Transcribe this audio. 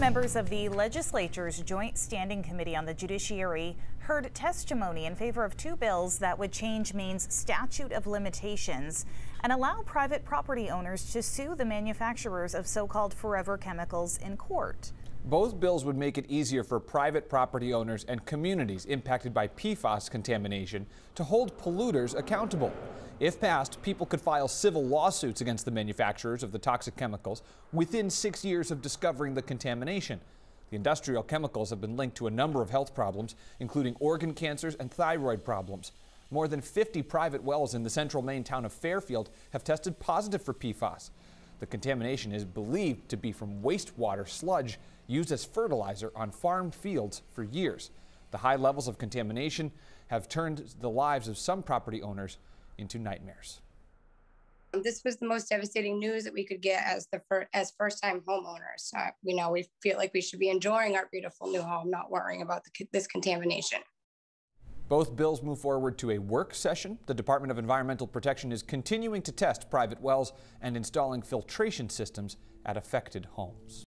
Members of the legislature's Joint Standing Committee on the Judiciary heard testimony in favor of two bills that would change Maine's statute of limitations and allow private property owners to sue the manufacturers of so called forever chemicals in court. Both bills would make it easier for private property owners and communities impacted by PFAS contamination to hold polluters accountable. If passed, people could file civil lawsuits against the manufacturers of the toxic chemicals within six years of discovering the contamination. The industrial chemicals have been linked to a number of health problems, including organ cancers and thyroid problems. More than 50 private wells in the central Maine town of Fairfield have tested positive for PFAS. The contamination is believed to be from wastewater sludge used as fertilizer on farm fields for years. The high levels of contamination have turned the lives of some property owners into nightmares. This was the most devastating news that we could get as the fir- as first time homeowners. Uh, you know, we feel like we should be enjoying our beautiful new home, not worrying about the, this contamination. Both bills move forward to a work session. The Department of Environmental Protection is continuing to test private wells and installing filtration systems at affected homes.